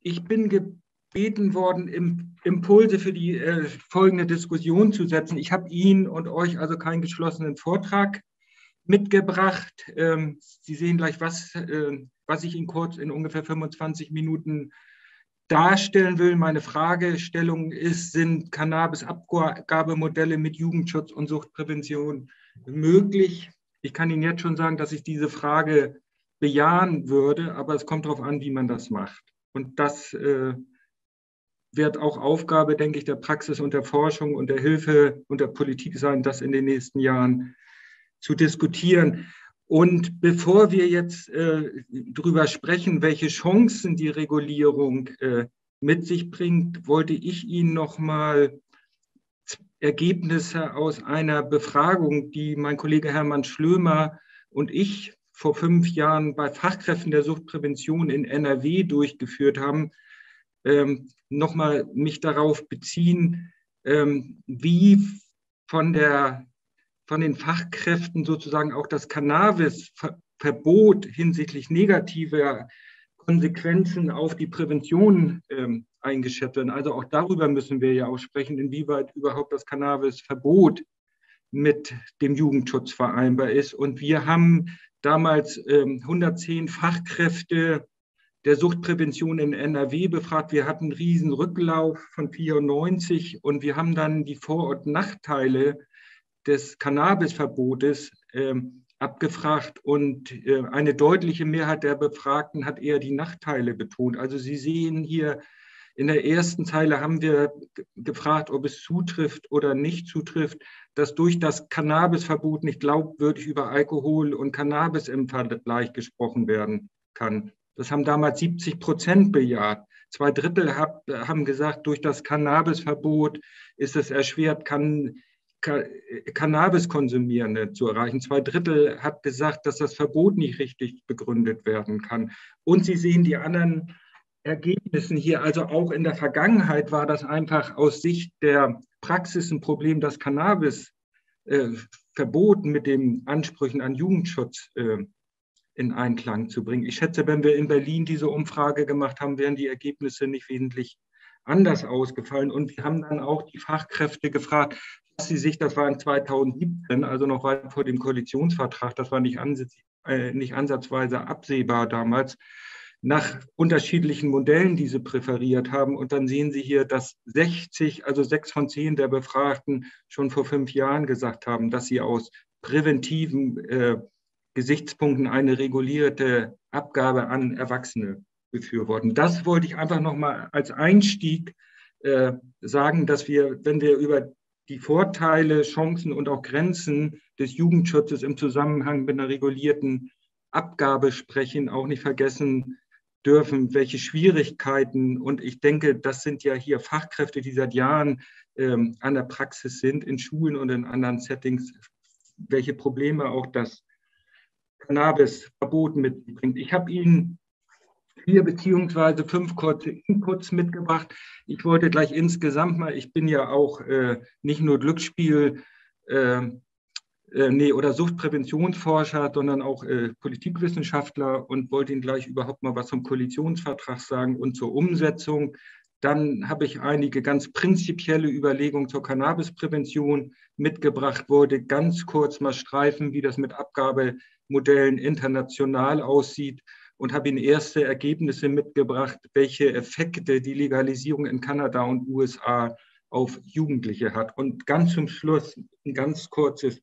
ich bin gebeten worden, Impulse für die äh, folgende Diskussion zu setzen. Ich habe Ihnen und euch also keinen geschlossenen Vortrag mitgebracht. Ähm, Sie sehen gleich, was, äh, was ich Ihnen kurz in ungefähr 25 Minuten darstellen will. Meine Fragestellung ist, sind Cannabis-Abgabemodelle mit Jugendschutz und Suchtprävention möglich? Ich kann Ihnen jetzt schon sagen, dass ich diese Frage bejahen würde, aber es kommt darauf an, wie man das macht. Und das äh, wird auch Aufgabe, denke ich, der Praxis und der Forschung und der Hilfe und der Politik sein, das in den nächsten Jahren zu diskutieren. Und bevor wir jetzt äh, darüber sprechen, welche Chancen die Regulierung äh, mit sich bringt, wollte ich Ihnen noch mal Ergebnisse aus einer Befragung, die mein Kollege Hermann Schlömer und ich vor fünf Jahren bei Fachkräften der Suchtprävention in NRW durchgeführt haben, ähm, nochmal mich darauf beziehen, ähm, wie von der von den Fachkräften sozusagen auch das Cannabis-Verbot hinsichtlich negativer Konsequenzen auf die Prävention ähm, eingeschätzt werden. Also auch darüber müssen wir ja auch sprechen, inwieweit überhaupt das Cannabis-Verbot mit dem Jugendschutz vereinbar ist. Und wir haben damals ähm, 110 Fachkräfte der Suchtprävention in NRW befragt. Wir hatten einen riesen Rücklauf von 94 und wir haben dann die Vor- und Nachteile des Cannabisverbotes äh, abgefragt und äh, eine deutliche Mehrheit der Befragten hat eher die Nachteile betont. Also Sie sehen hier in der ersten Zeile haben wir gefragt, ob es zutrifft oder nicht zutrifft, dass durch das Cannabisverbot nicht glaubwürdig über Alkohol und Cannabis im Vergleich gesprochen werden kann. Das haben damals 70 Prozent bejaht. Zwei Drittel hab, haben gesagt, durch das Cannabisverbot ist es erschwert, kann Cannabiskonsumierende zu erreichen. Zwei Drittel hat gesagt, dass das Verbot nicht richtig begründet werden kann. Und Sie sehen die anderen Ergebnisse hier. Also auch in der Vergangenheit war das einfach aus Sicht der Praxis ein Problem, das Cannabis äh, verboten mit den Ansprüchen an Jugendschutz äh, in Einklang zu bringen. Ich schätze, wenn wir in Berlin diese Umfrage gemacht haben, wären die Ergebnisse nicht wesentlich anders ausgefallen. Und wir haben dann auch die Fachkräfte gefragt, dass sie sich, das war in 2017, also noch weit vor dem Koalitionsvertrag, das war nicht, ansatz, äh, nicht ansatzweise absehbar damals, nach unterschiedlichen Modellen, die sie präferiert haben. Und dann sehen Sie hier, dass 60, also sechs von zehn der Befragten schon vor fünf Jahren gesagt haben, dass sie aus präventiven äh, Gesichtspunkten eine regulierte Abgabe an Erwachsene befürworten. Das wollte ich einfach nochmal als Einstieg äh, sagen, dass wir, wenn wir über die Vorteile, Chancen und auch Grenzen des Jugendschutzes im Zusammenhang mit einer regulierten Abgabe sprechen, auch nicht vergessen dürfen, welche Schwierigkeiten, und ich denke, das sind ja hier Fachkräfte, die seit Jahren ähm, an der Praxis sind, in Schulen und in anderen Settings, welche Probleme auch das Cannabis-Verbot mitbringt. Ich habe Ihnen vier beziehungsweise fünf kurze Inputs mitgebracht. Ich wollte gleich insgesamt mal, ich bin ja auch äh, nicht nur Glücksspiel äh, äh, nee, oder Suchtpräventionsforscher, sondern auch äh, Politikwissenschaftler und wollte Ihnen gleich überhaupt mal was zum Koalitionsvertrag sagen und zur Umsetzung. Dann habe ich einige ganz prinzipielle Überlegungen zur Cannabisprävention mitgebracht, wollte ganz kurz mal streifen, wie das mit Abgabemodellen international aussieht und habe Ihnen erste Ergebnisse mitgebracht, welche Effekte die Legalisierung in Kanada und USA auf Jugendliche hat. Und ganz zum Schluss ein ganz kurzes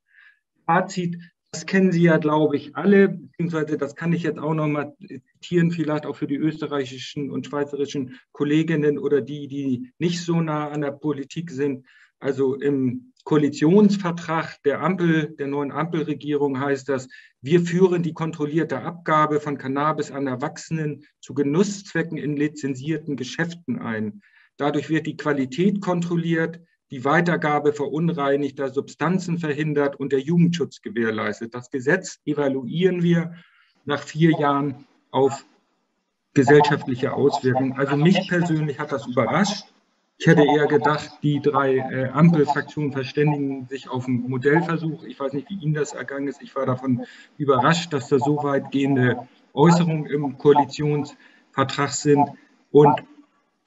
Fazit. Das kennen Sie ja, glaube ich, alle, beziehungsweise das kann ich jetzt auch nochmal zitieren, vielleicht auch für die österreichischen und schweizerischen Kolleginnen oder die, die nicht so nah an der Politik sind. Also im Koalitionsvertrag der Ampel, der neuen Ampelregierung heißt das, wir führen die kontrollierte Abgabe von Cannabis an Erwachsenen zu Genusszwecken in lizenzierten Geschäften ein. Dadurch wird die Qualität kontrolliert, die Weitergabe verunreinigter Substanzen verhindert und der Jugendschutz gewährleistet. Das Gesetz evaluieren wir nach vier Jahren auf gesellschaftliche Auswirkungen. Also mich persönlich hat das überrascht. Ich hätte eher gedacht, die drei äh, Ampelfraktionen verständigen sich auf einen Modellversuch. Ich weiß nicht, wie Ihnen das ergangen ist. Ich war davon überrascht, dass da so weitgehende Äußerungen im Koalitionsvertrag sind. Und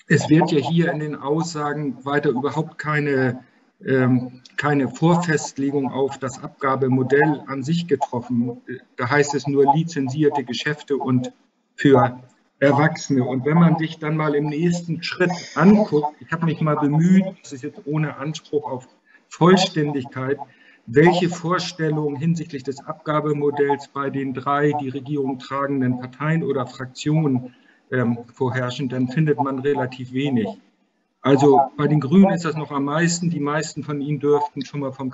es wird ja hier in den Aussagen weiter überhaupt keine, ähm, keine Vorfestlegung auf das Abgabemodell an sich getroffen. Da heißt es nur lizenzierte Geschäfte und für Erwachsene. Und wenn man sich dann mal im nächsten Schritt anguckt, ich habe mich mal bemüht, das ist jetzt ohne Anspruch auf Vollständigkeit, welche Vorstellungen hinsichtlich des Abgabemodells bei den drei die Regierung tragenden Parteien oder Fraktionen ähm, vorherrschen, dann findet man relativ wenig. Also bei den Grünen ist das noch am meisten. Die meisten von Ihnen dürften schon mal vom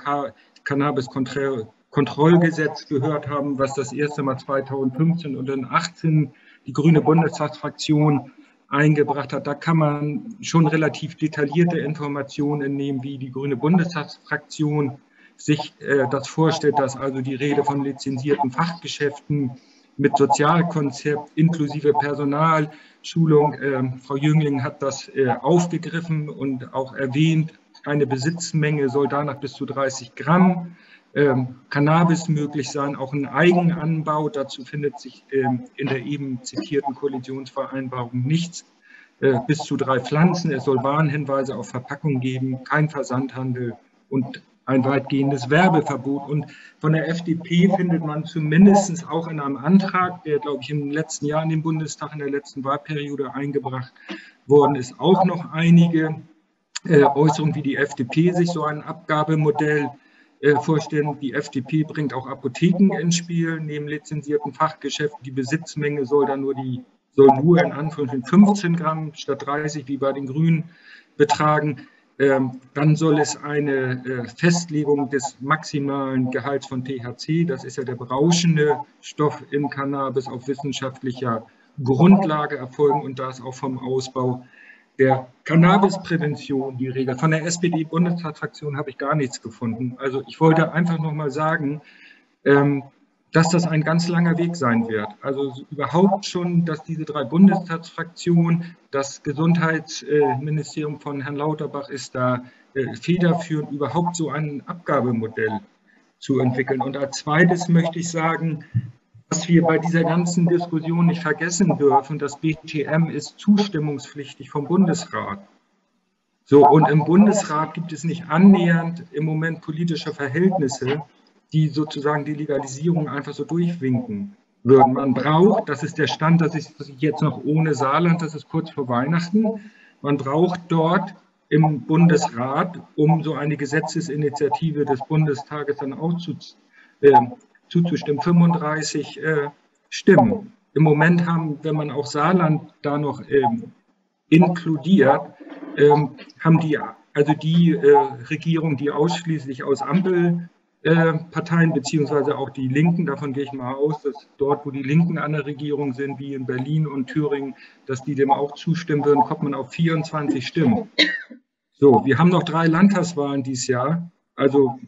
Cannabis-Kontrollgesetz gehört haben, was das erste Mal 2015 und dann 2018 die grüne Bundestagsfraktion eingebracht hat. Da kann man schon relativ detaillierte Informationen entnehmen, wie die grüne Bundestagsfraktion sich äh, das vorstellt, dass also die Rede von lizenzierten Fachgeschäften mit Sozialkonzept inklusive Personalschulung. Äh, Frau Jüngling hat das äh, aufgegriffen und auch erwähnt. Eine Besitzmenge soll danach bis zu 30 Gramm ähm, Cannabis möglich sein, auch ein Eigenanbau. Dazu findet sich ähm, in der eben zitierten Koalitionsvereinbarung nichts. Äh, bis zu drei Pflanzen. Es soll Warnhinweise auf Verpackung geben, kein Versandhandel und ein weitgehendes Werbeverbot. Und von der FDP findet man zumindest auch in einem Antrag, der, glaube ich, im letzten Jahr in den Bundestag in der letzten Wahlperiode eingebracht worden ist, auch noch einige äh, Äußerungen, wie die FDP sich so ein Abgabemodell äh, vorstellen. Die FDP bringt auch Apotheken ins Spiel, neben lizenzierten Fachgeschäften. Die Besitzmenge soll dann nur die soll nur in Anführungszeichen 15 Gramm statt 30 wie bei den Grünen betragen. Ähm, dann soll es eine äh, Festlegung des maximalen Gehalts von THC, das ist ja der berauschende Stoff im Cannabis, auf wissenschaftlicher Grundlage erfolgen und das auch vom Ausbau der Cannabisprävention die Regel. Von der SPD-Bundestagsfraktion habe ich gar nichts gefunden. Also ich wollte einfach noch mal sagen, ähm, dass das ein ganz langer Weg sein wird. Also überhaupt schon, dass diese drei Bundestagsfraktionen, das Gesundheitsministerium von Herrn Lauterbach ist da äh, federführend, überhaupt so ein Abgabemodell zu entwickeln. Und als zweites möchte ich sagen, was wir bei dieser ganzen Diskussion nicht vergessen dürfen, das BTM ist zustimmungspflichtig vom Bundesrat. So, und im Bundesrat gibt es nicht annähernd im Moment politische Verhältnisse, die sozusagen die Legalisierung einfach so durchwinken würden. Man braucht, das ist der Stand, das ist jetzt noch ohne Saarland, das ist kurz vor Weihnachten, man braucht dort im Bundesrat, um so eine Gesetzesinitiative des Bundestages dann auch zu, äh, zuzustimmen, 35 äh, Stimmen. Im Moment haben, wenn man auch Saarland da noch ähm, inkludiert, ähm, haben die, also die äh, Regierung, die ausschließlich aus Ampel äh, Parteien, beziehungsweise auch die Linken, davon gehe ich mal aus, dass dort, wo die Linken an der Regierung sind, wie in Berlin und Thüringen, dass die dem auch zustimmen würden, kommt man auf 24 Stimmen. So, wir haben noch drei Landtagswahlen dieses Jahr. Also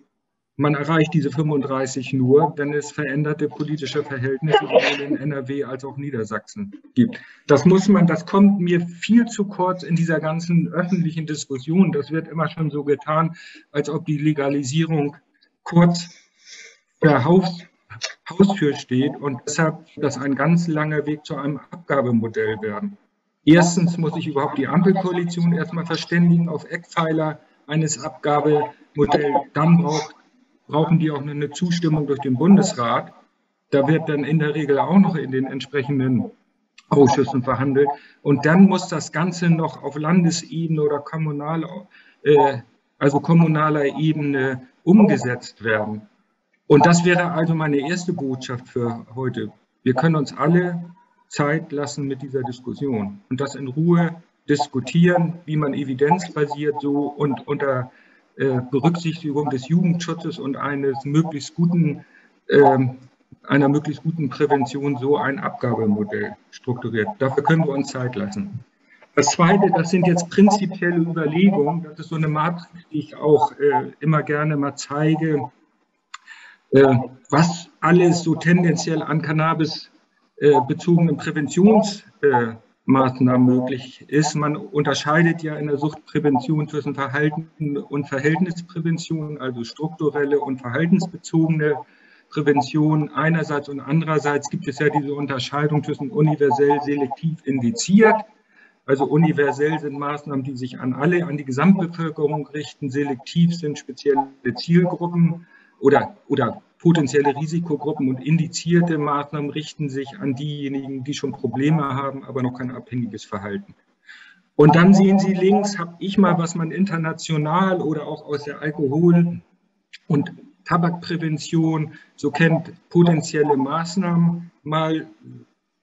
man erreicht diese 35 nur, wenn es veränderte politische Verhältnisse sowohl in NRW als auch Niedersachsen gibt. Das muss man, das kommt mir viel zu kurz in dieser ganzen öffentlichen Diskussion. Das wird immer schon so getan, als ob die Legalisierung kurz der Haus, Haustür steht und deshalb das ein ganz langer Weg zu einem Abgabemodell werden. Erstens muss sich überhaupt die Ampelkoalition erstmal verständigen auf Eckpfeiler eines Abgabemodells. Dann braucht, brauchen die auch eine Zustimmung durch den Bundesrat. Da wird dann in der Regel auch noch in den entsprechenden Ausschüssen verhandelt. Und dann muss das Ganze noch auf Landesebene oder kommunal, äh, also kommunaler Ebene umgesetzt werden. Und das wäre also meine erste Botschaft für heute. Wir können uns alle Zeit lassen mit dieser Diskussion und das in Ruhe diskutieren, wie man evidenzbasiert so und unter äh, Berücksichtigung des Jugendschutzes und eines möglichst guten, äh, einer möglichst guten Prävention so ein Abgabemodell strukturiert. Dafür können wir uns Zeit lassen. Das Zweite, das sind jetzt prinzipielle Überlegungen. Das ist so eine Matrix, die ich auch äh, immer gerne mal zeige, äh, was alles so tendenziell an Cannabis äh, bezogenen Präventionsmaßnahmen möglich ist. Man unterscheidet ja in der Suchtprävention zwischen Verhalten und Verhältnisprävention, also strukturelle und verhaltensbezogene Prävention einerseits und andererseits gibt es ja diese Unterscheidung zwischen universell selektiv indiziert Also universell sind Maßnahmen, die sich an alle, an die Gesamtbevölkerung richten, selektiv sind spezielle Zielgruppen oder, oder potenzielle Risikogruppen und indizierte Maßnahmen richten sich an diejenigen, die schon Probleme haben, aber noch kein abhängiges Verhalten. Und dann sehen Sie links, habe ich mal, was man international oder auch aus der Alkohol- und Tabakprävention so kennt, potenzielle Maßnahmen mal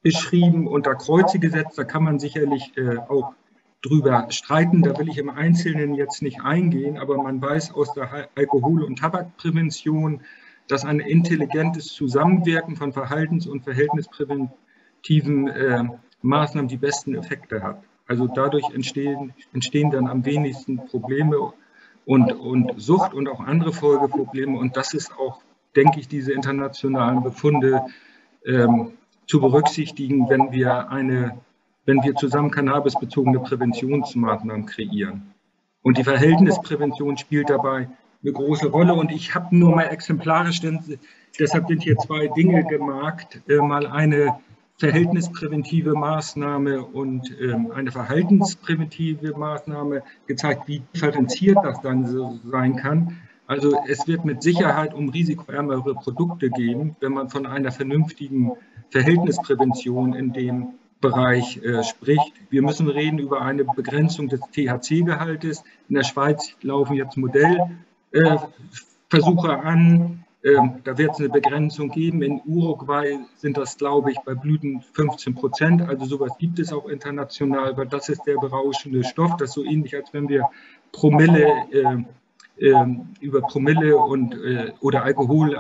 beschrieben, unter Kreuze gesetzt. Da kann man sicherlich äh, auch drüber streiten. Da will ich im Einzelnen jetzt nicht eingehen, aber man weiß aus der Alkohol- und Tabakprävention, dass ein intelligentes Zusammenwirken von verhaltens- und verhältnispräventiven äh, Maßnahmen die besten Effekte hat. Also dadurch entstehen, entstehen dann am wenigsten Probleme und, und Sucht und auch andere Folgeprobleme. Und das ist auch, denke ich, diese internationalen Befunde ähm, zu berücksichtigen, wenn wir eine, wenn wir zusammen cannabisbezogene Präventionsmaßnahmen kreieren. Und die Verhältnisprävention spielt dabei eine große Rolle. Und ich habe nur mal exemplarisch, denn, deshalb sind hier zwei Dinge gemarkt, äh, mal eine verhältnispräventive Maßnahme und ähm, eine verhaltenspräventive Maßnahme gezeigt, wie differenziert das dann so sein kann. Also es wird mit Sicherheit um risikoärmere Produkte gehen, wenn man von einer vernünftigen Verhältnisprävention in dem Bereich äh, spricht. Wir müssen reden über eine Begrenzung des THC-Gehaltes. In der Schweiz laufen jetzt Modellversuche äh, an. Ähm, da wird es eine Begrenzung geben. In Uruguay sind das, glaube ich, bei Blüten 15 Prozent. Also sowas gibt es auch international, weil das ist der berauschende Stoff. Das ist so ähnlich, als wenn wir Promille äh, über Promille und äh, oder Alkohol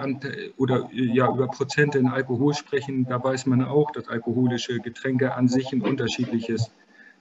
oder äh, ja über Prozente in Alkohol sprechen, da weiß man auch, dass alkoholische Getränke an sich ein unterschiedliches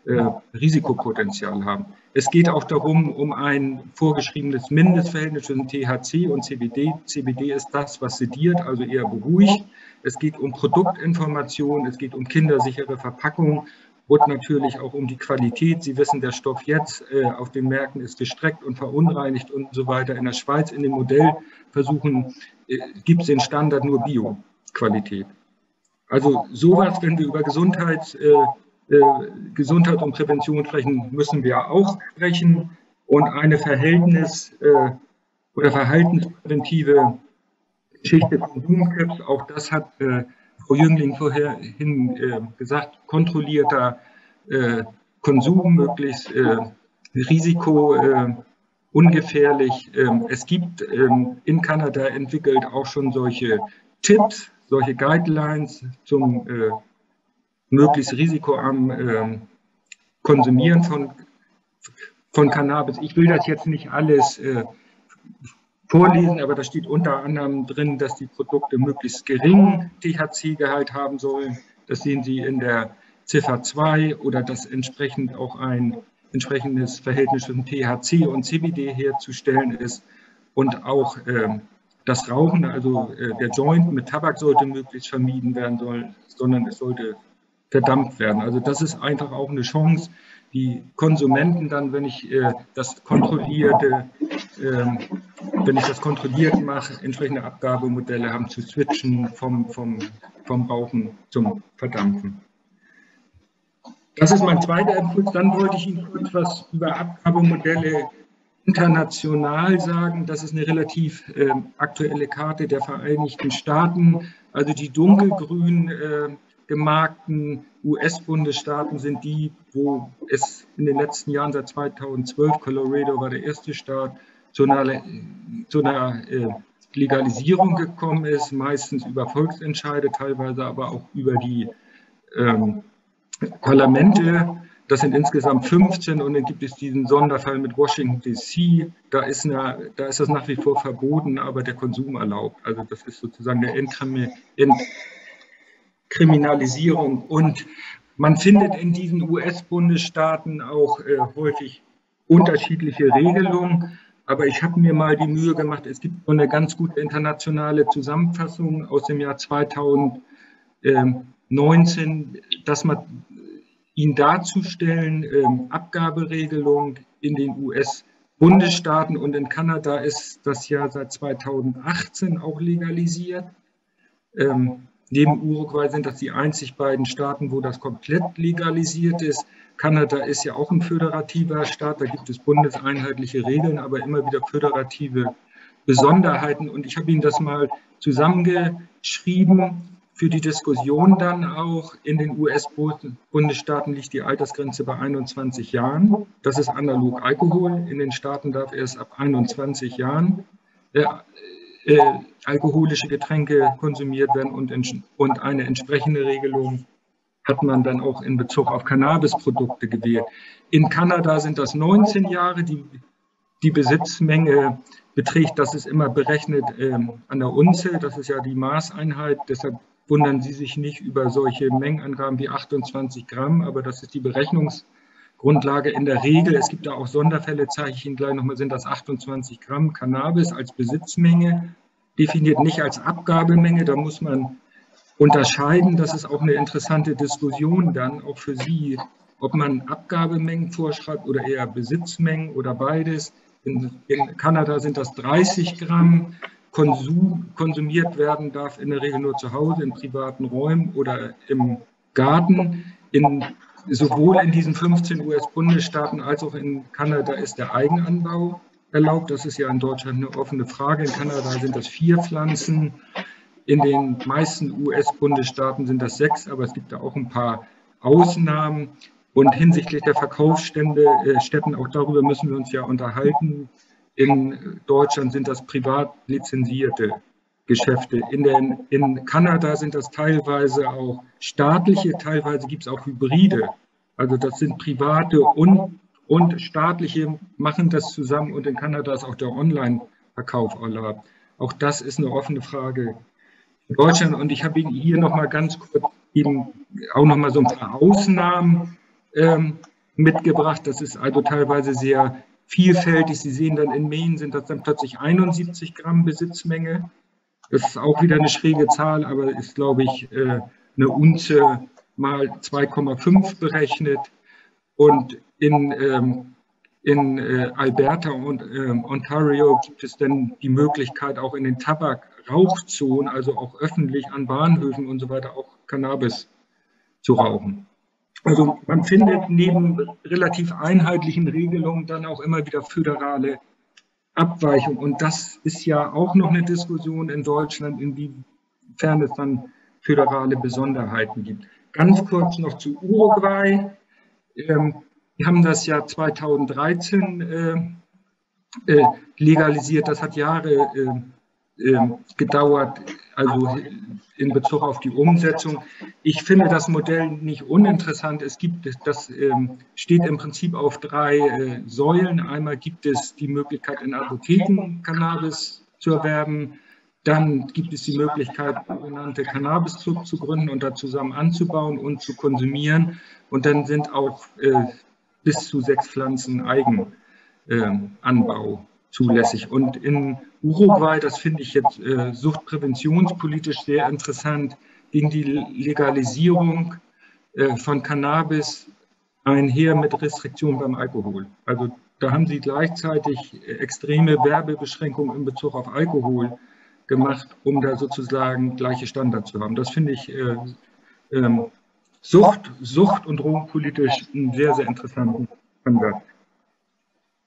äh, Risikopotenzial haben. Es geht auch darum, um ein vorgeschriebenes Mindestverhältnis zwischen THC und CBD. CBD ist das, was sediert, also eher beruhigt. Es geht um Produktinformation, es geht um kindersichere Verpackung und natürlich auch um die Qualität. Sie wissen, der Stoff jetzt äh, auf den Märkten ist gestreckt und verunreinigt und so weiter. In der Schweiz in dem Modellversuchen äh, gibt es den Standard nur Bio-Qualität. Also sowas, wenn wir über Gesundheit, äh, äh, Gesundheit und Prävention sprechen, müssen wir auch sprechen. Und eine Verhältnis- äh, oder verhaltenspräventive Geschichte Konsumkrebs, auch das hat äh, Frau Jüngling vorhin äh, gesagt, kontrollierter äh, Konsum, möglichst äh, Risiko äh, ungefährlich. Ähm, es gibt ähm, in Kanada entwickelt auch schon solche Tipps, solche Guidelines zum äh, möglichst risikoarmen ähm, Konsumieren von, von Cannabis. Ich will das jetzt nicht alles äh, vorlesen, aber da steht unter anderem drin, dass die Produkte möglichst geringen THC-Gehalt haben sollen. Das sehen Sie in der Ziffer 2 oder dass entsprechend auch ein entsprechendes Verhältnis zwischen THC und CBD herzustellen ist und auch äh, das Rauchen, also äh, der Joint mit Tabak sollte möglichst vermieden werden sollen, sondern es sollte verdammt werden. Also das ist einfach auch eine Chance, die Konsumenten dann, wenn ich äh, das kontrollierte, äh, wenn ich das kontrolliert mache, entsprechende Abgabemodelle haben zu switchen vom, vom, vom Rauchen zum Verdampfen. Das ist mein zweiter Impuls. Dann wollte ich Ihnen kurz was über Abgabemodelle international sagen. Das ist eine relativ äh, aktuelle Karte der Vereinigten Staaten. Also die dunkelgrün äh, gemarkten US-Bundesstaaten sind die, wo es in den letzten Jahren seit 2012, Colorado war der erste Staat, zu einer, zu einer äh, Legalisierung gekommen ist, meistens über Volksentscheide, teilweise aber auch über die ähm, Parlamente. Das sind insgesamt 15 und dann gibt es diesen Sonderfall mit Washington DC. Da ist, eine, da ist das nach wie vor verboten, aber der Konsum erlaubt. Also das ist sozusagen eine Entkriminalisierung. Kriminalisierung. Und man findet in diesen US-Bundesstaaten auch äh, häufig unterschiedliche Regelungen. Aber ich habe mir mal die Mühe gemacht, es gibt so eine ganz gute internationale Zusammenfassung aus dem Jahr 2019, dass man ihn darzustellen, ähm, Abgaberegelung in den US-Bundesstaaten und in Kanada ist das ja seit 2018 auch legalisiert. Ähm, Neben Uruguay sind das die einzig beiden Staaten, wo das komplett legalisiert ist. Kanada ist ja auch ein föderativer Staat, da gibt es bundeseinheitliche Regeln, aber immer wieder föderative Besonderheiten. Und ich habe Ihnen das mal zusammengeschrieben für die Diskussion dann auch. In den US-Bundesstaaten liegt die Altersgrenze bei 21 Jahren. Das ist analog Alkohol. In den Staaten darf erst ab 21 Jahren äh, alkoholische Getränke konsumiert werden und, und eine entsprechende Regelung hat man dann auch in Bezug auf Cannabisprodukte gewählt. In Kanada sind das 19 Jahre. Die, die Besitzmenge beträgt, das ist immer berechnet ähm, an der Unze, das ist ja die Maßeinheit. Deshalb wundern Sie sich nicht über solche Mengenangaben wie 28 Gramm, aber das ist die Berechnungsgrundlage in der Regel. Es gibt da auch Sonderfälle, zeige ich Ihnen gleich nochmal, sind das 28 Gramm Cannabis als Besitzmenge, definiert nicht als Abgabemenge. Da muss man unterscheiden. Das ist auch eine interessante Diskussion dann auch für Sie, ob man Abgabemengen vorschreibt oder eher Besitzmengen oder beides. In, in Kanada sind das 30 Gramm. Konsum, konsumiert werden darf in der Regel nur zu Hause, in privaten Räumen oder im Garten. In, sowohl in diesen 15 US-Bundesstaaten als auch in Kanada ist der Eigenanbau erlaubt. Das ist ja in Deutschland eine offene Frage. In Kanada sind das vier Pflanzen. In den meisten US-Bundesstaaten sind das sechs, aber es gibt da auch ein paar Ausnahmen. Und hinsichtlich der Verkaufsstände, äh, Städten, auch darüber müssen wir uns ja unterhalten. In Deutschland sind das privat lizenzierte Geschäfte. In, den, in Kanada sind das teilweise auch staatliche, teilweise gibt es auch Hybride. Also das sind private und, und staatliche machen das zusammen und in Kanada ist auch der Online-Verkauf erlaubt. Auch das ist eine offene Frage in Deutschland und ich habe Ihnen hier nochmal ganz kurz eben auch nochmal so ein paar Ausnahmen ähm, mitgebracht. Das ist also teilweise sehr vielfältig. Sie sehen dann in Maine sind das dann plötzlich 71 Gramm Besitzmenge. Das ist auch wieder eine schräge Zahl, aber ist, glaube ich, äh, eine Unze mal 2,5 berechnet. Und in, ähm, in äh, Alberta und ähm, Ontario gibt es dann die Möglichkeit, auch in den Tabakrauchzonen, also auch öffentlich an Bahnhöfen und so weiter, auch Cannabis zu rauchen. Also man findet neben relativ einheitlichen Regelungen dann auch immer wieder föderale Abweichungen. Und das ist ja auch noch eine Diskussion in Deutschland, inwiefern es dann föderale Besonderheiten gibt. Ganz kurz noch zu Uruguay. Ähm, wir haben das ja 2013 äh, äh, legalisiert. Das hat Jahre äh gedauert, also in Bezug auf die Umsetzung. Ich finde das Modell nicht uninteressant. Es gibt, das ähm, steht im Prinzip auf drei äh, Säulen. Einmal gibt es die Möglichkeit, in Apotheken Cannabis zu erwerben. Dann gibt es die Möglichkeit, sogenannte Cannabiszucht zu gründen und da zusammen anzubauen und zu konsumieren. Und dann sind auch äh, bis zu sechs Pflanzen Eigenanbau zulässig. Und in Uruguay, das finde ich jetzt äh, suchtpräventionspolitisch sehr interessant, ging die Legalisierung äh, von Cannabis einher mit Restriktionen beim Alkohol. Also da haben sie gleichzeitig extreme Werbebeschränkungen in Bezug auf Alkohol gemacht, um da sozusagen gleiche Standards zu haben. Das finde ich äh, ähm, Sucht, Sucht und drogenpolitisch einen sehr, sehr interessanten Standard.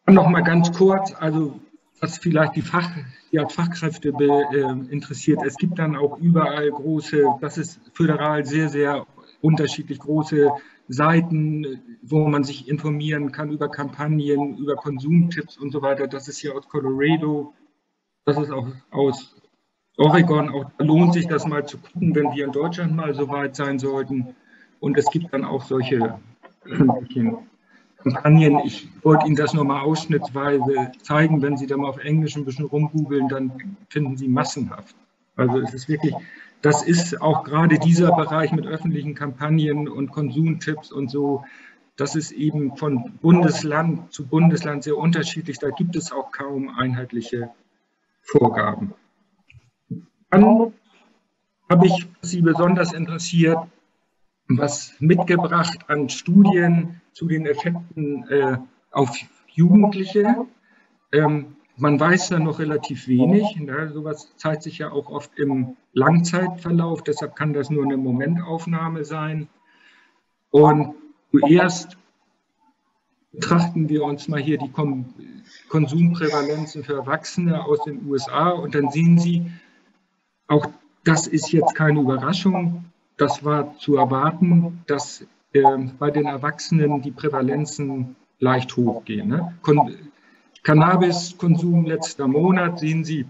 Noch mal ganz kurz, also was vielleicht die, Fach, die Fachkräfte äh, interessiert. Es gibt dann auch überall große, das ist föderal sehr, sehr unterschiedlich große Seiten, wo man sich informieren kann über Kampagnen, über Konsumtipps und so weiter. Das ist hier aus Colorado, das ist auch aus Oregon. Auch lohnt sich das mal zu gucken, wenn wir in Deutschland mal so weit sein sollten. Und es gibt dann auch solche öffentlichen Kampagnen. Ich wollte Ihnen das nur mal ausschnittsweise zeigen. Wenn Sie da mal auf Englisch ein bisschen rumgoogeln, dann finden Sie massenhaft. Also es ist wirklich, das ist auch gerade dieser Bereich mit öffentlichen Kampagnen und Konsumtipps und so, das ist eben von Bundesland zu Bundesland sehr unterschiedlich. Da gibt es auch kaum einheitliche Vorgaben. Dann habe ich Sie besonders interessiert, was mitgebracht an Studien zu den Effekten äh, auf Jugendliche. Ähm, man weiß da noch relativ wenig. Ne? Sowas zeigt sich ja auch oft im Langzeitverlauf, deshalb kann das nur eine Momentaufnahme sein. Und zuerst betrachten wir uns mal hier die Konsumprävalenzen für Erwachsene aus den USA und dann sehen Sie, auch das ist jetzt keine Überraschung. Das war zu erwarten, dass bei den Erwachsenen die Prävalenzen leicht hochgehen. Ne? Cannabiskonsum letzter Monat sehen Sie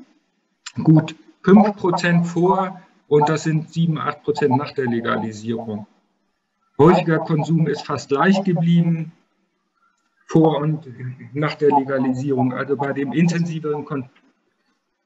gut 5% vor und das sind 7, 8% nach der Legalisierung. Häufiger Konsum ist fast gleich geblieben vor und nach der Legalisierung. Also bei dem intensiveren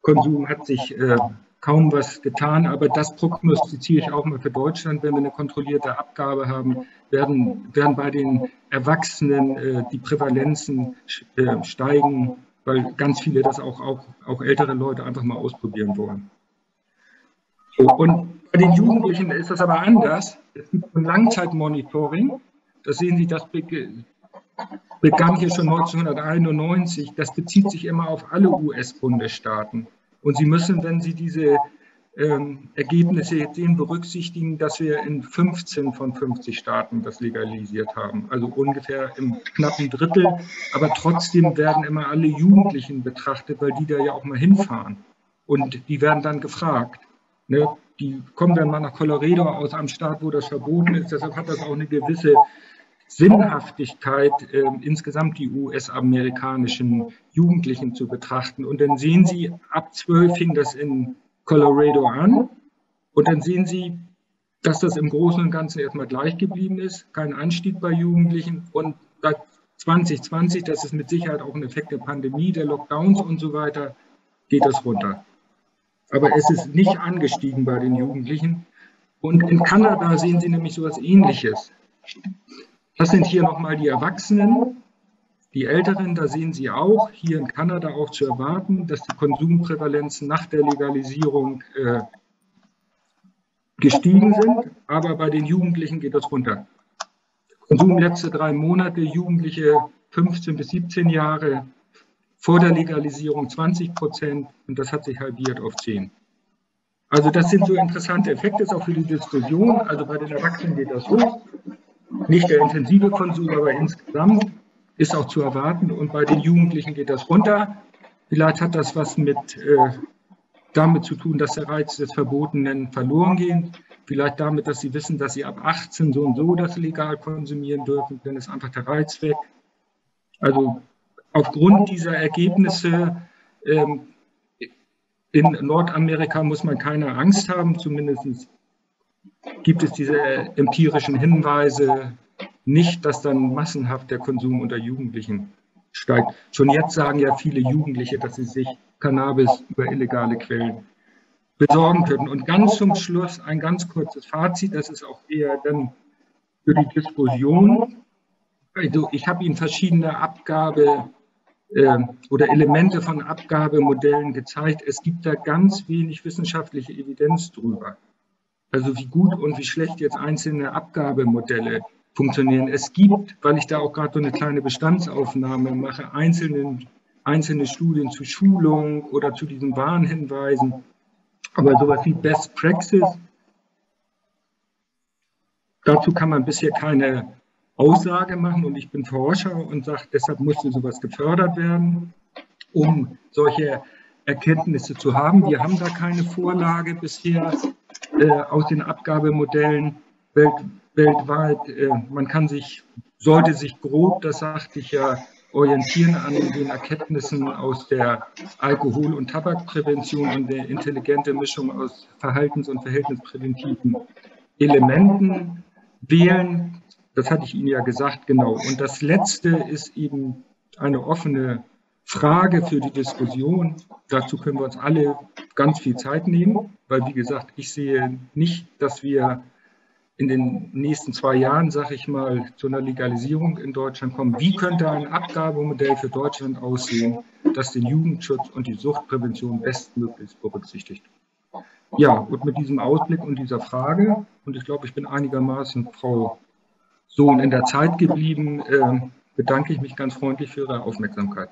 Konsum hat sich äh, kaum was getan, aber das prognostiziere ich auch mal für Deutschland. Wenn wir eine kontrollierte Abgabe haben, werden, werden bei den Erwachsenen äh, die Prävalenzen äh, steigen, weil ganz viele das auch, auch, auch ältere Leute einfach mal ausprobieren wollen. So, und bei den Jugendlichen ist das aber anders. Es gibt ein Langzeitmonitoring. Das sehen Sie, das begann hier schon 1991. Das bezieht sich immer auf alle US-Bundesstaaten. Und Sie müssen, wenn Sie diese ähm, Ergebnisse jetzt sehen, berücksichtigen, dass wir in 15 von 50 Staaten das legalisiert haben. Also ungefähr im knappen Drittel. Aber trotzdem werden immer alle Jugendlichen betrachtet, weil die da ja auch mal hinfahren. Und die werden dann gefragt. Ne? Die kommen dann mal nach Colorado aus einem Staat, wo das verboten ist. Deshalb hat das auch eine gewisse Sinnhaftigkeit, äh, insgesamt die US-amerikanischen Jugendlichen zu betrachten. Und dann sehen Sie, ab zwölf fing das in Colorado an. Und dann sehen Sie, dass das im Großen und Ganzen erstmal gleich geblieben ist, kein Anstieg bei Jugendlichen. Und seit 2020, das ist mit Sicherheit auch ein Effekt der Pandemie, der Lockdowns und so weiter, geht das runter. Aber es ist nicht angestiegen bei den Jugendlichen. Und in Kanada sehen Sie nämlich so etwas Ähnliches. Das sind hier nochmal die Erwachsenen. Die Älteren, da sehen Sie auch, hier in Kanada auch zu erwarten, dass die Konsumprävalenzen nach der Legalisierung äh, gestiegen sind, aber bei den Jugendlichen geht das runter. Konsum letzte drei Monate, Jugendliche 15 bis 17 Jahre, vor der Legalisierung 20 Prozent und das hat sich halbiert auf 10. Also das sind so interessante Effekte, ist auch für die Diskussion. Also bei den Erwachsenen geht das hoch, nicht der intensive Konsum, aber insgesamt ist auch zu erwarten. Und bei den Jugendlichen geht das runter. Vielleicht hat das was mit äh, damit zu tun, dass der Reiz des Verbotenen verloren geht. Vielleicht damit, dass sie wissen, dass sie ab 18 so und so das legal konsumieren dürfen. Dann ist einfach der Reiz weg. Also aufgrund dieser Ergebnisse ähm, in Nordamerika muss man keine Angst haben, zumindest gibt es diese empirischen Hinweise nicht, dass dann massenhaft der Konsum unter Jugendlichen steigt. Schon jetzt sagen ja viele Jugendliche, dass sie sich Cannabis über illegale Quellen besorgen können. Und ganz zum Schluss ein ganz kurzes Fazit, das ist auch eher dann für die Diskussion. Also ich habe Ihnen verschiedene Abgabe äh, oder Elemente von Abgabemodellen gezeigt. Es gibt da ganz wenig wissenschaftliche Evidenz drüber. Also wie gut und wie schlecht jetzt einzelne Abgabemodelle funktionieren. Es gibt, weil ich da auch gerade so eine kleine Bestandsaufnahme mache, einzelne, einzelne Studien zu Schulung oder zu diesen Warnhinweisen. Aber sowas wie Best Praxis, dazu kann man bisher keine Aussage machen und ich bin Forscher und sage, deshalb musste sowas gefördert werden, um solche Erkenntnisse zu haben. Wir haben da keine Vorlage bisher äh, aus den Abgabemodellen welt, weltweit. Äh, man kann sich, sollte sich grob, das sagte ich ja, orientieren an den Erkenntnissen aus der Alkohol- und Tabakprävention und der intelligente Mischung aus verhaltens- und verhältnispräventiven Elementen wählen. Das hatte ich Ihnen ja gesagt, genau. Und das Letzte ist eben eine offene Frage für die Diskussion. Dazu können wir uns alle ganz viel Zeit nehmen, weil, wie gesagt, ich sehe nicht, dass wir in den nächsten zwei Jahren, sage ich mal, zu einer Legalisierung in Deutschland kommen. Wie könnte ein Abgabemodell für Deutschland aussehen, das den Jugendschutz und die Suchtprävention bestmöglichst berücksichtigt? Ja, und mit diesem Ausblick und dieser Frage, und ich glaube, ich bin einigermaßen Frau Sohn in der Zeit geblieben, äh, bedanke ich mich ganz freundlich für Ihre Aufmerksamkeit.